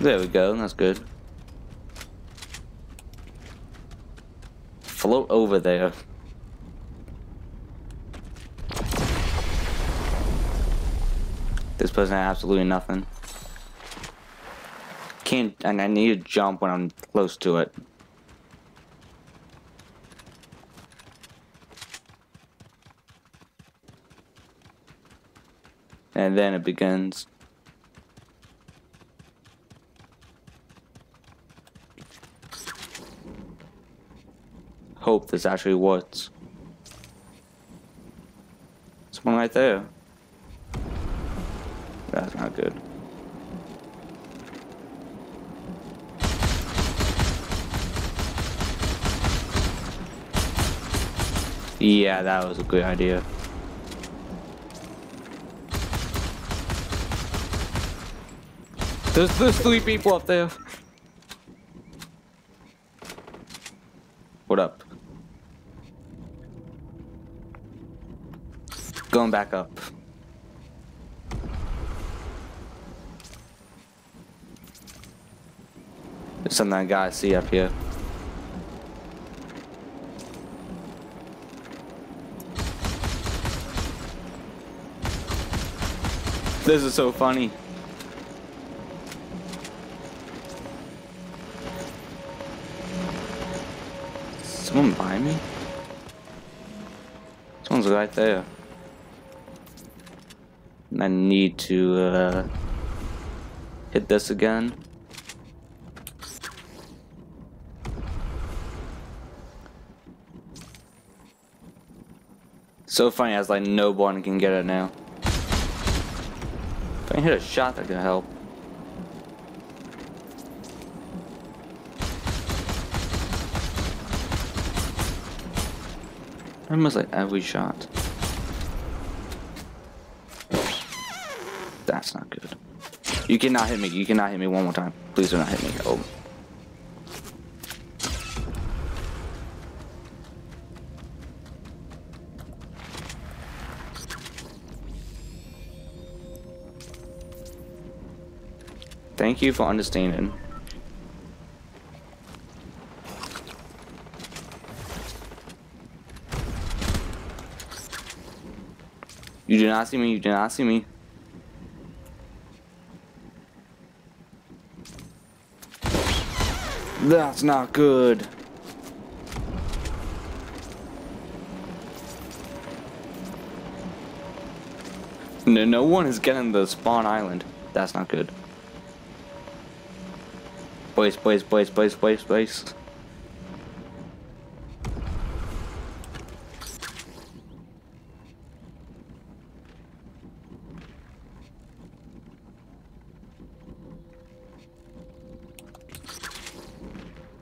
There we go, that's good. Float over there. This person had absolutely nothing. Can't, and I need to jump when I'm close to it. And then it begins. Hope this actually works. Someone right there. That's not good. Yeah, that was a good idea. There's, there's three people up there. What up? Going back up. There's something I gotta see up here. This is so funny. Someone behind me? Someone's right there. I need to uh, hit this again. So funny as like no one can get it now. If I can hit a shot that can help. Almost like every shot. That's not good. You cannot hit me. You cannot hit me one more time. Please do not hit me. Oh. Thank you for understanding. You do not see me, you do not see me. That's not good. No, no one is getting the spawn island. That's not good. Boys, boys, boys, boys, boys, boys.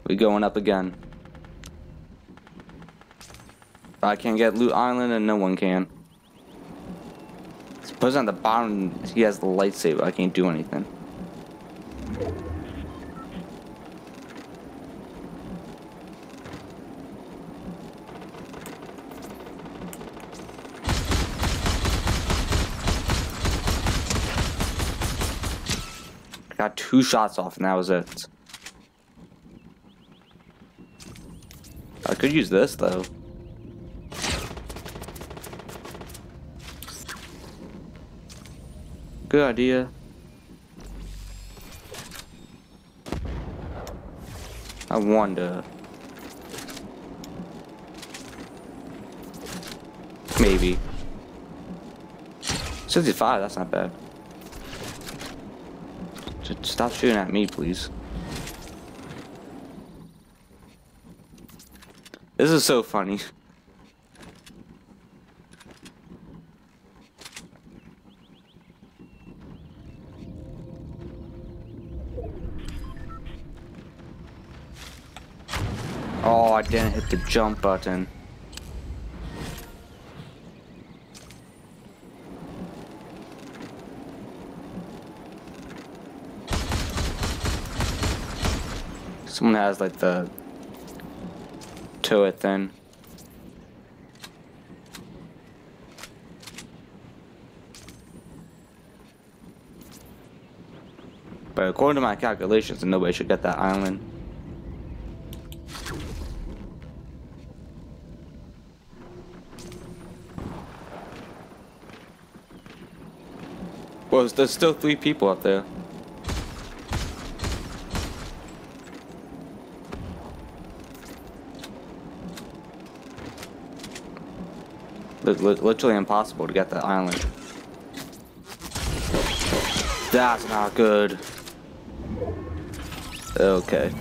We going up again. I can't get Loot Island and no one can. Suppose on the bottom he has the lightsaber. I can't do anything. Got two shots off and that was it. I could use this though. Good idea. I wonder. Maybe. 65, that's not bad. Just stop shooting at me, please. This is so funny. Oh, I didn't hit the jump button. Someone has like the turret then. But according to my calculations, nobody should get that island. Well, there's still three people up there. Literally impossible to get that island. That's not good. Okay.